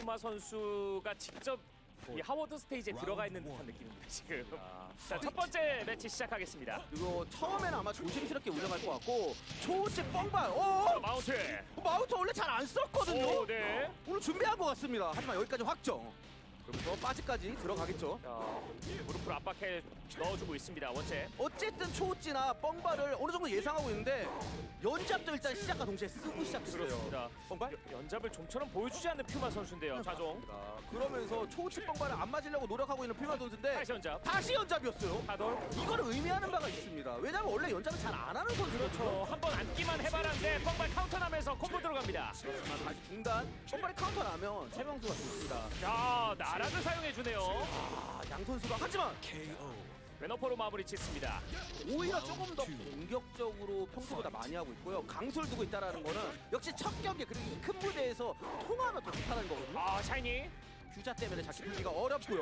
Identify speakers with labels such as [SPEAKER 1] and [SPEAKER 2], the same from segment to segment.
[SPEAKER 1] 퓨마 선수가 직접 이 하워드 스테이지에 들어가 있는 듯한 느낌입니다 지금. 자첫 번째 매치 시작하겠습니다.
[SPEAKER 2] 그리고 처음에는 아마 조심스럽게 운영할 것 같고 초치 뻥발
[SPEAKER 1] 자,
[SPEAKER 2] 어
[SPEAKER 1] 마운트.
[SPEAKER 2] 마우터 원래 잘 안 썼거든요
[SPEAKER 1] 오, 네.
[SPEAKER 2] 오늘 준비한 것 같습니다 하지만 여기까지 확정 그러면서 빠지까지 들어가겠죠
[SPEAKER 1] 자, 무릎으로 압박해 넣어주고 있습니다. 원체.
[SPEAKER 2] 어쨌든 초치나 뻥발을 어느 정도 예상하고 있는데 연잡도 일단 시작과 동시에 쓰고 시작했어요
[SPEAKER 1] 그렇습니다.
[SPEAKER 2] 뻥발?
[SPEAKER 1] 연- 연잡을 좀처럼 보여주지 않는 퓨마 선수인데요. 자종.
[SPEAKER 2] 자, 그러면서 초치 뻥발을 안 맞으려고 노력하고 있는 피마 선수인데
[SPEAKER 1] 다시 연잡.
[SPEAKER 2] 다시 연잡이었어요
[SPEAKER 1] 하돌.
[SPEAKER 2] 이거를 의미하는 바가 있습니다 왜냐면 원래 연잡을 잘 안 하는 선수거든요
[SPEAKER 1] 그렇죠. 한번 앉기만 해봐라는데 뻥발 카운터 나면서 콤보 들어갑니다.
[SPEAKER 2] 하지만 다시 중단 뻥발이 카운터 나면 최명수가 좋습니다
[SPEAKER 1] 자, 나락을 사용해주네요.
[SPEAKER 2] 아, 양 선수가 하지만
[SPEAKER 1] 웨너퍼로 마무리 짓습니다.
[SPEAKER 2] 오히려 조금 더 공격적으로 평소보다 많이 하고 있고요. 강수를 두고 있다는 거는 역시 첫 경기 그리고 이 큰 무대에서 통하면 더 좋다는 거거든요.
[SPEAKER 1] 아, 샤이니.
[SPEAKER 2] 규자 때문에 자기 풀기가 어렵고요.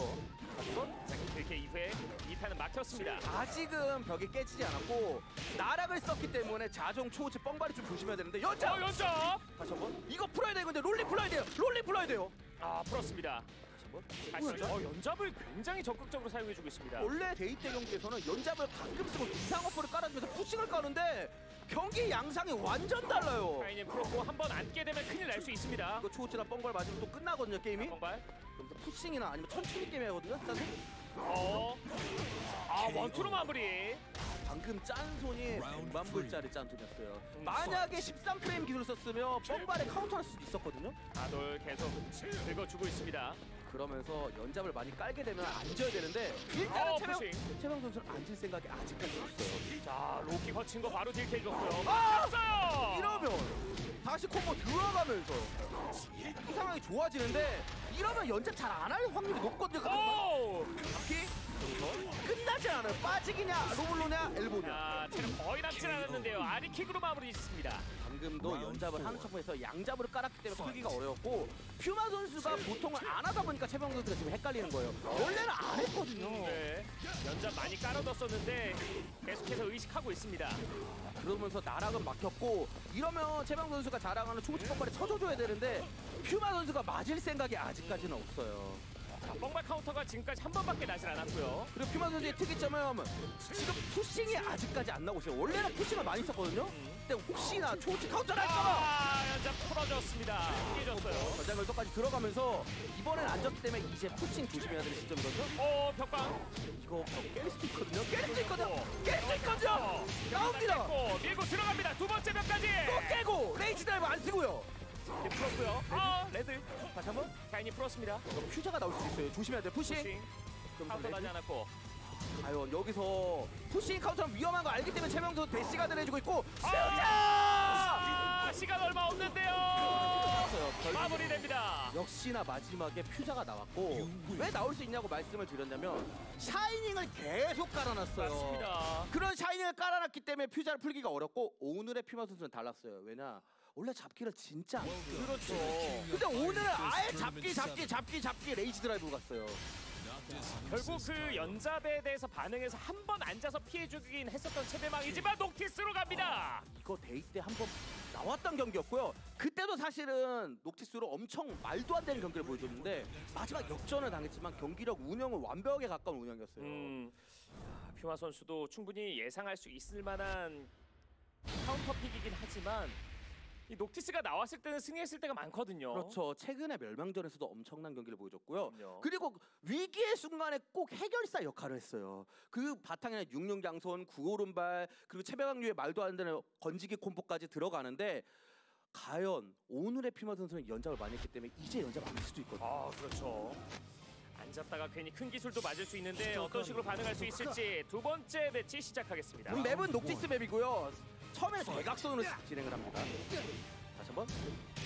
[SPEAKER 1] 자, 이렇게 2회 2타는 막혔습니다.
[SPEAKER 2] 아직은 벽이 깨지지 않았고 나락을 썼기 때문에 자종 초우치 뻥발이 좀 조심해야 되는데 연장!
[SPEAKER 1] 어, 연잡.
[SPEAKER 2] 다시 한번 이거 풀어야 되는데 롤리 풀어야 돼요. 롤리 풀어야 돼요.
[SPEAKER 1] 아, 풀었습니다.
[SPEAKER 2] 한번
[SPEAKER 1] 다시 어, 연잡을 굉장히 적극적으로 사용해주고 있습니다.
[SPEAKER 2] 원래 데이트 경기에서는 연잡을 가끔 쓰고 이상어퍼를 깔아주면서 푸싱을 까는데 경기 양상이 완전 달라요.
[SPEAKER 1] 샤이니 풀었고 한번 앉게 되면 큰일 날 수 있습니다.
[SPEAKER 2] 이거 초우치나 뻥발 맞으면 또 끝나거든요 게임이.
[SPEAKER 1] 뻥발.
[SPEAKER 2] 그럼 푸싱이나 아니면 천천히 게임 하거든요. 사실
[SPEAKER 1] 어. 아, 원투로 마무리.
[SPEAKER 2] 방금 짠 손이 100만 불짜리 짠 손이었어요.
[SPEAKER 1] 음.
[SPEAKER 2] 만약에 13프레임 기술을 썼으면 뻥발에 카운터할 수도 있었거든요.
[SPEAKER 1] 아돌 계속 긁어주고 있습니다.
[SPEAKER 2] 그러면서 연잡을 많이 깔게 되면 앉아야 되는데 일단은
[SPEAKER 1] 어,
[SPEAKER 2] 최명,
[SPEAKER 1] 푸싱.
[SPEAKER 2] 최명 선수는 앉을 생각이 아직까지 없어요.
[SPEAKER 1] 자, 로키 거친 거 바로 딜캐 해줬고요.
[SPEAKER 2] 아!
[SPEAKER 1] 맞았어요!
[SPEAKER 2] 이러면 다시 콤보 들어가면서 이 상황이 좋아지는데 이러면 연잡 잘 안 할 확률이 높거든요.
[SPEAKER 1] 오!
[SPEAKER 2] 끝나지 않아요. 빠지기냐 로블로냐 엘보냐.
[SPEAKER 1] 자, 체력 거의 남진 않았는데요. 아리킥으로 마무리 짓습니다.
[SPEAKER 2] 방금도 연잡을 하는 척해서 양잡으로 깔았기 때문에 풀기가 어려웠고 퓨마 선수가 보통을 안 하다 보니까 최병 선수가 지금 헷갈리는 거예요. 원래는 안 했거든요.
[SPEAKER 1] 네. 연잡 많이 깔아뒀었는데 계속해서 의식하고 있습니다.
[SPEAKER 2] 그러면서 나락은 막혔고 이러면 최병 선수가 자랑하는 초보치 뻔발에 쳐줘줘야 되는데 퓨마 선수가 맞을 생각이 아직까지는 없어요.
[SPEAKER 1] 자, 뻥발 카운터가 지금까지 한 번밖에 나질 않았고요.
[SPEAKER 2] 그리고 퓨마 선수의 특이점은 지금 푸싱이 아직까지 안 나고 있어요. 원래는 푸싱을 많이 썼거든요. 근데 혹시나 초보치 카운터를 할까봐
[SPEAKER 1] 아, 연잡 풀어졌습니다. 깨졌어요.
[SPEAKER 2] 전장 열도까지 들어가면서 이번엔 안 졌기 때문에 이제 푸싱 조심해야 되는 시점이거든요.
[SPEAKER 1] 오, 벽꽝.
[SPEAKER 2] 이거 깰 수도 있거든요. 깰 수도 있거든요. 깰수 있거든요. 나옵니다.
[SPEAKER 1] 깼고, 밀고 들어갑니다. 두 번째 벽까지.
[SPEAKER 2] 또 깨고 Rage Drive 안 쓰고요.
[SPEAKER 1] 이제 풀었고요. 아, 레드.
[SPEAKER 2] 다시 한번
[SPEAKER 1] 샤이니 풀었습니다.
[SPEAKER 2] 퓨저가 나올 수 있어요. 조심해야 돼요. 푸싱.
[SPEAKER 1] 푸싱. 카운터 나지 않았고.
[SPEAKER 2] 과연 여기서 푸싱 카운터는 위험한 거 알기 때문에 최명수 대시가드 해주고 있고
[SPEAKER 1] 아, 시간 얼마 없는데요.
[SPEAKER 2] 결국
[SPEAKER 1] 마무리됩니다.
[SPEAKER 2] 역시나 마지막에 퓨자가 나왔고 왜 나올 수 있냐고 말씀을 드렸냐면 샤이닝을 계속 깔아놨어요.
[SPEAKER 1] 맞습니다.
[SPEAKER 2] 그런 샤이닝을 깔아놨기 때문에 퓨자를 풀기가 어렵고 오늘의 퓨마 선수는 달랐어요. 왜냐 원래 잡기를 진짜 안 써요.
[SPEAKER 1] 그렇죠.
[SPEAKER 2] 근데 오늘은 아예 잡기 잡기 잡기 잡기 Rage Drive 갔어요.
[SPEAKER 1] 결국 그 연잡에 대해서 반응해서 한 번 앉아서 피해주긴 했었던 채배망이지만 녹티스로 갑니다.
[SPEAKER 2] 이거 데이 때 한 번 나왔던 경기였고요. 그때도 사실은 녹티스로 엄청 말도 안 되는 경기를 보여줬는데 마지막 역전을 당했지만 경기력 운영은 완벽에 가까운 운영이었어요.
[SPEAKER 1] 음, 아, 퓨마 선수도 충분히 예상할 수 있을 만한 counter pick이긴 하지만 이 녹티스가 나왔을 때는 승리했을 때가 많거든요.
[SPEAKER 2] 그렇죠. 최근에 멸망전에서도 엄청난 경기를 보여줬고요.
[SPEAKER 1] 그럼요.
[SPEAKER 2] 그리고 위기의 순간에 꼭 해결사 역할을 했어요. 그 바탕에는 육룡장손, 구오른발 그리고 최배강류의 말도 안 되는 건지기 콤보까지 들어가는데 과연 오늘의 퓨마 선수는 연잡을 많이 했기 때문에 이제 연잡 안할 수도 있거든요.
[SPEAKER 1] 아 그렇죠. 앉았다가 괜히 큰 기술도 맞을 수 있는데 어떤 식으로 반응할 수 있을지 두 번째 매치 시작하겠습니다.
[SPEAKER 2] 이 맵은 녹티스 맵이고요. 처음에 대각선으로 진행을 합니다. 다시 한번.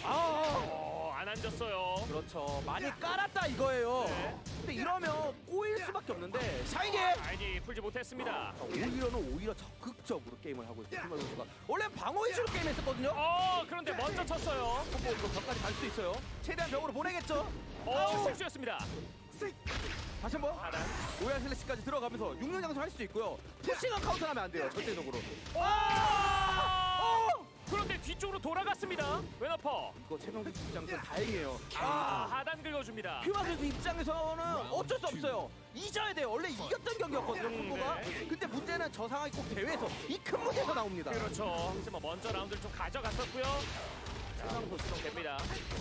[SPEAKER 2] 아,
[SPEAKER 1] 어, 안 앉았어요.
[SPEAKER 2] 그렇죠. 많이 깔았다 이거예요.
[SPEAKER 1] 네.
[SPEAKER 2] 근데 이러면 꼬일 수밖에 없는데 shining
[SPEAKER 1] 아니 풀지 못했습니다.
[SPEAKER 2] 오히려는 오히려 적극적으로 게임을 하고 있어요. 킹 선수가 원래 방어 위주로 게임했었거든요.
[SPEAKER 1] 어 그런데 먼저 쳤어요.
[SPEAKER 2] 콤보 이거 벽까지 갈 수 있어요. 최대한 벽으로 보내겠죠.
[SPEAKER 1] 어 실수였습니다.
[SPEAKER 2] 다시 한번. 오야 슬래시까지 들어가면서 6년 장소 할 수도 있고요. 푸싱은 카운터 하면 안 돼요. 절대적으로.
[SPEAKER 1] 와!
[SPEAKER 2] 어!
[SPEAKER 1] 그런데 뒤쪽으로 돌아갔습니다. 왼어퍼.
[SPEAKER 2] 이거 최명수 입장에서 다행이에요.
[SPEAKER 1] 아, 하단 긁어줍니다.
[SPEAKER 2] 퓨마 선수 입장에서는 어쩔 수 없어요. 잊어야 돼요. 원래 이겼던 경기였거든요,
[SPEAKER 1] 음,
[SPEAKER 2] 승부가.
[SPEAKER 1] 네.
[SPEAKER 2] 근데 문제는 저 상황이 꼭 대회에서 이 큰 무대에서 나옵니다.
[SPEAKER 1] 그렇죠. 하지만 먼저 라운드를 좀 가져갔었고요.
[SPEAKER 2] 최명수 선수
[SPEAKER 1] 됩니다.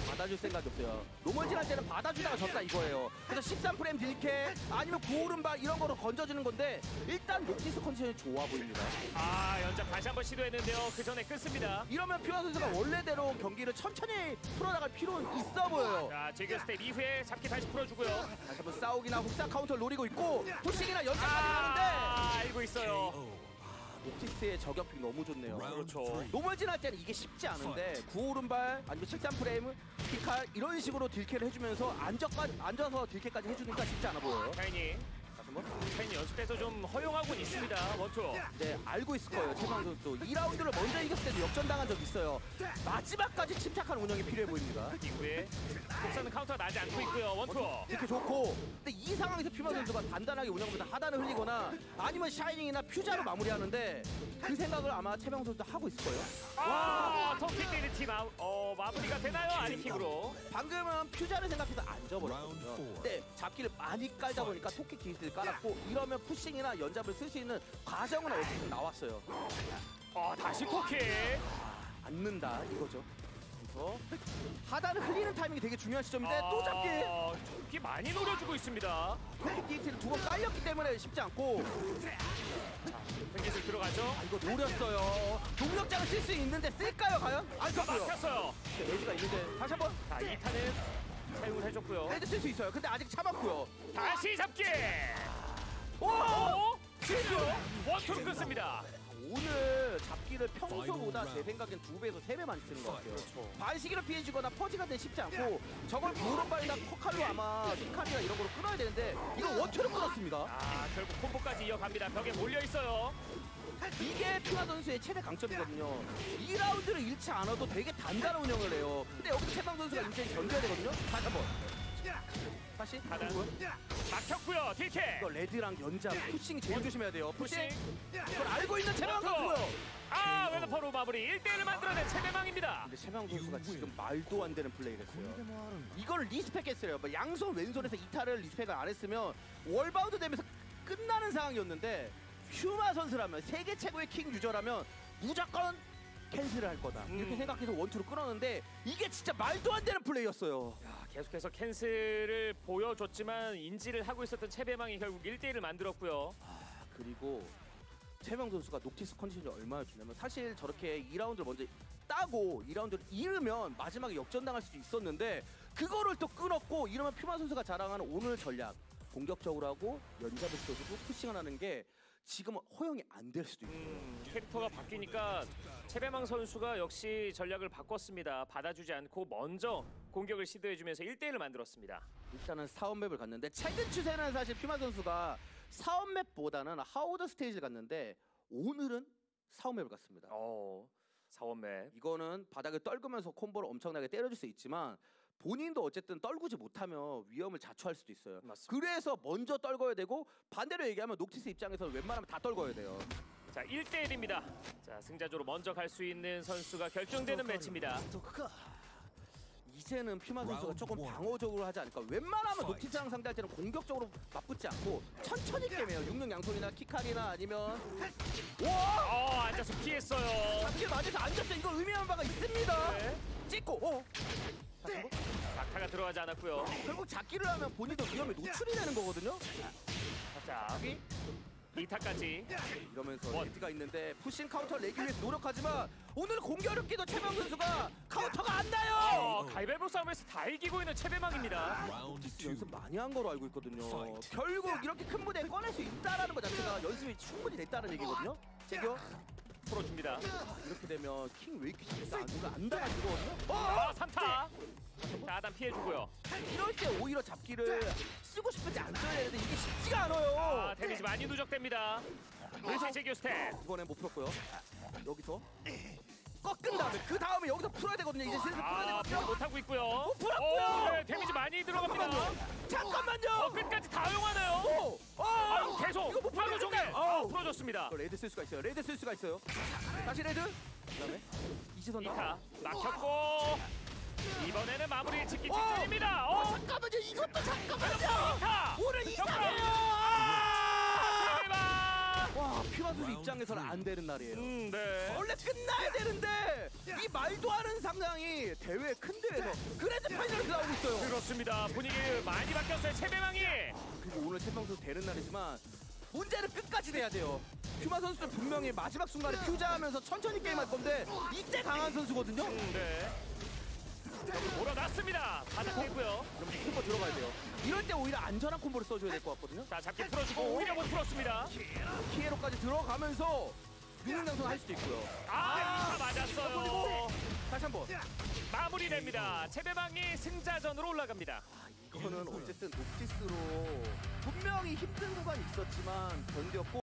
[SPEAKER 2] 받아줄 생각이 없어요. normal 진 할 때는 받아주다가 졌다 이거예요. 그래서 13프레임 딜캐 아니면 구오른발 이런 거로 건져주는 건데 일단 녹티스 컨디션이 좋아 보입니다.
[SPEAKER 1] 아, 연장 다시 한번 시도했는데요. 그 전에 끊습니다.
[SPEAKER 2] 이러면 퓨마 선수가 원래대로 경기를 천천히 풀어나갈 필요는 있어 보여요.
[SPEAKER 1] 자, 재규어 스텝 이후에 잡기 다시 풀어주고요.
[SPEAKER 2] 다시 한번 싸우기나 훅사 카운터 노리고 있고 푸싱이나 연장까지 하는데
[SPEAKER 1] 아, 알고 있어요.
[SPEAKER 2] 녹티스의 저격픽 너무 좋네요.
[SPEAKER 1] 그렇죠.
[SPEAKER 2] normal 진 할 때는 이게 쉽지 않은데 구오른발 아니면 13프레임 피칼 이런 식으로 딜캐를 해주면서 앉아까, 앉아서 딜캐까지 해주니까 쉽지 않아 보여요. 다시 한 번.
[SPEAKER 1] 샤이니 연습해서 좀 허용하고는 있습니다. 원투.
[SPEAKER 2] 네, 알고 있을 거예요, 최강 선수. 2라운드를 먼저 이겼을 때도 역전당한 적 있어요. 마지막까지 침착한 운영이 필요해 보입니다.
[SPEAKER 1] 이후에 복사는 카운터가 나지 않고 있고요. 원투.
[SPEAKER 2] 이렇게 좋고, 근데 이 상황에서 퓨마 선수가 단단하게 운영보다 하단을 흘리거나 아니면 샤이닝이나 퓨자로 마무리하는데 그 생각을 아마 최명 선수도 하고 있을 거예요.
[SPEAKER 1] 아, 터키 데리티 마, 어, 마무리가 되나요? 아니킥으로.
[SPEAKER 2] 방금은 퓨자를 생각해서 앉아버렸거든요. 근데 잡기를 많이 깔다 보니까 토끼 기스를 깔았고 이러면 푸싱이나 연잡을 쓸 수 있는 과정은 어떻게든 나왔어요.
[SPEAKER 1] 어, 다시 토킥.
[SPEAKER 2] 앉는다 이거죠. 그래서 하단을 흘리는 타이밍이 되게 중요한 시점인데 또 잡기.
[SPEAKER 1] 아, 잡기 많이 노려주고 있습니다.
[SPEAKER 2] 토끼 게이트를 두 번 깔렸기 때문에 쉽지 않고
[SPEAKER 1] 팽기술 들어가죠.
[SPEAKER 2] 아, 이거 노렸어요. 동력장을 쓸 수 있는데 쓸까요 과연? 안 썼고요.
[SPEAKER 1] 막혔어요.
[SPEAKER 2] 레드가 있는데 다시 한번
[SPEAKER 1] 자, 2타는 사용을 해줬고요.
[SPEAKER 2] 레드 쓸 수 있어요. 근데 아직 참았고요.
[SPEAKER 1] 다시 잡기.
[SPEAKER 2] 오!
[SPEAKER 1] 오! 실수. 원투로 끊습니다.
[SPEAKER 2] 오늘 잡기를 평소보다 제 생각엔 두 배에서 세 배 많이 쓰는 것 같아요. 반시기를 피해주거나 퍼지가 되 쉽지 않고 저걸 무릎발이나 커칼로 아마 피칼이나 이런 거로 끊어야 되는데 이거 원투로 끊었습니다.
[SPEAKER 1] 아, 결국 콤보까지 이어갑니다. 벽에 몰려 있어요.
[SPEAKER 2] 이게 피나 선수의 최대 강점이거든요. 2라운드를 잃지 않아도 되게 단단한 운영을 해요. 근데 여기서 최강 선수가 인제히 견뎌야 되거든요. 다시 한번. 다시. 그리고
[SPEAKER 1] 막혔고요. 딜캐.
[SPEAKER 2] 이거 레드랑 연장 푸싱이 제일 조심해야 돼요. 푸싱. 이걸 알고 있는 최강 선수고요.
[SPEAKER 1] 아, 왼어퍼로 마무리. 1대1을 만들어낸 최배망입니다.
[SPEAKER 2] 근데 최명 선수가 지금 말도 안 되는 플레이를 했어요. 이걸 respect했어요. 뭐 양손 왼손에서 이탈을 respect를 안 했으면 wall bound 되면서 끝나는 상황이었는데 퓨마 선수라면 세계 최고의 킹 유저라면 무조건 cancel을 할 거다. 이렇게
[SPEAKER 1] 음.
[SPEAKER 2] 생각해서 원투로 끊었는데 이게 진짜 말도 안 되는 플레이였어요.
[SPEAKER 1] 야, 계속해서 cancel을 보여줬지만 인지를 하고 있었던 최배망이 결국 1대1을 만들었고요.
[SPEAKER 2] 아, 그리고 최명 선수가 녹티스 컨디션이 얼마나 좋냐면 사실 저렇게 2라운드를 먼저 따고 2라운드를 잃으면 마지막에 역전당할 수도 있었는데 그거를 또 끊었고 이러면 퓨마 선수가 자랑하는 오늘 전략 공격적으로 하고 연잡을 써주고 푸싱을 하는 게 지금은 허용이 안 될 수도 있어요.
[SPEAKER 1] 음, 캐릭터가 바뀌니까 최배망 선수가 역시 전략을 바꿨습니다. 받아주지 않고 먼저 공격을 시도해주면서 1대1을 만들었습니다.
[SPEAKER 2] 일단은 사원맵을 갔는데 최근 추세는 사실 퓨마 선수가 사원맵보다는 하우드 스테이지를 갔는데 오늘은 사원맵을 갔습니다.
[SPEAKER 1] 어, 사원맵.
[SPEAKER 2] 이거는 바닥을 떨구면서 콤보를 엄청나게 때려줄 수 있지만 본인도 어쨌든 떨구지 못하면 위험을 자초할 수도 있어요.
[SPEAKER 1] 맞습니다.
[SPEAKER 2] 그래서 먼저 떨궈야 되고 반대로 얘기하면 녹티스 입장에서는 웬만하면 다 떨궈야 돼요.
[SPEAKER 1] 자, 1대1입니다. 자, 승자조로 먼저 갈 수 있는 선수가 결정되는 매치입니다.
[SPEAKER 2] 이제는 퓨마 선수가 조금 방어적으로 하지 않을까. 웬만하면 녹티스랑 상대할 때는 공격적으로 맞붙지 않고 천천히 게임해요. 육능 양손이나 키칼이나 아니면 와!
[SPEAKER 1] 어, 앉아서 피했어요.
[SPEAKER 2] 잡기 맞아서 앉았어. 이거 의미하는 바가 있습니다.
[SPEAKER 1] 네.
[SPEAKER 2] 찍고 어. 다시 한 번.
[SPEAKER 1] 낙타가 들어가지 않았고요.
[SPEAKER 2] 결국 잡기를 하면 본인도 위험에 노출이 되는 거거든요.
[SPEAKER 1] 자,
[SPEAKER 2] 잡기
[SPEAKER 1] 이타까지.
[SPEAKER 2] 이러면서
[SPEAKER 1] 원.
[SPEAKER 2] 레드가 있는데 푸싱 카운터 내기 위해서 노력하지만 오늘 공격력기도 최명 선수가 카운터가 안 나요.
[SPEAKER 1] 어, 가위바위보 싸움에서 다 이기고 있는 최배망입니다.
[SPEAKER 2] 녹티스 연습 많이 한 거로 알고 있거든요. 결국 이렇게 큰 무대에 꺼낼 수 있다라는 것 자체가 연습이 충분히 됐다는 얘기거든요. 제겨
[SPEAKER 1] 풀어줍니다.
[SPEAKER 2] 이렇게 되면 킹왜 이렇게 쉽게 안 누가 안 당하지거든요. 어!
[SPEAKER 1] 아, 3타. 자, 하단 피해주고요.
[SPEAKER 2] 이럴 때 오히려 잡기를 쓰고 싶은지 안 써야 되는데 이게 쉽지가 않아요.
[SPEAKER 1] 아, 데미지 많이 누적됩니다. 다시 제규 스텝.
[SPEAKER 2] 이번엔 못 풀었고요. 여기서 꺾은 다음에 그 다음에 여기서 풀어야 되거든요. 이제 슬슬 풀어야
[SPEAKER 1] 아,
[SPEAKER 2] 되거든요.
[SPEAKER 1] 못하고 있고요.
[SPEAKER 2] 풀었고요.
[SPEAKER 1] 오, 네, 데미지 많이 들어갑니다.
[SPEAKER 2] 잠깐만요.
[SPEAKER 1] 어, 끝까지 다 이용하네요.
[SPEAKER 2] 오! 아,
[SPEAKER 1] 아유, 계속.
[SPEAKER 2] 이거 못
[SPEAKER 1] 팔로 종일. 아. 풀어줬습니다.
[SPEAKER 2] 또 레드 쓸 수가 있어요. 레드 쓸 수가 있어요. 다시 레드. 그다음에 이지선
[SPEAKER 1] 이타 막혔고 이번에는 마무리 짓기
[SPEAKER 2] 와!
[SPEAKER 1] 직전입니다.
[SPEAKER 2] 어,
[SPEAKER 1] 어,
[SPEAKER 2] 잠깐만요. 이것도 잠깐만요. 오늘 이상해요.
[SPEAKER 1] 아!
[SPEAKER 2] 와 피마 선수 입장에서는 안 되는 날이에요.
[SPEAKER 1] 음, 네.
[SPEAKER 2] 원래 끝나야 되는데 이 말도 안 하는 상황이 대회 큰 대회에서 그래도 파이널에서 나오고 있어요.
[SPEAKER 1] 그렇습니다. 분위기 많이 바뀌었어요. 채배망이.
[SPEAKER 2] 그리고 오늘 채평 선수 되는 날이지만 문제는 끝까지 돼야 돼요. 퓨마 선수는 분명히 마지막 순간에 퓨자하면서 천천히 게임할 건데 이때 강한 선수거든요.
[SPEAKER 1] 음, 네. 몰아놨습니다. 바닥이고요.
[SPEAKER 2] 그럼 콤보 들어가야 돼요. 이럴 때 오히려 안전한 콤보를 써줘야 될 것 같거든요.
[SPEAKER 1] 자, 잡기 풀어주고 오히려 못 풀었습니다.
[SPEAKER 2] 키에로까지 들어가면서 유능 장성 할 수도 있고요.
[SPEAKER 1] 아, 이타 맞았어요.
[SPEAKER 2] 다시 한 번.
[SPEAKER 1] 마무리됩니다. 채배망이 승자전으로 올라갑니다.
[SPEAKER 2] 이거는 어쨌든 녹티스로 분명히 힘든 구간이 있었지만 견뎠고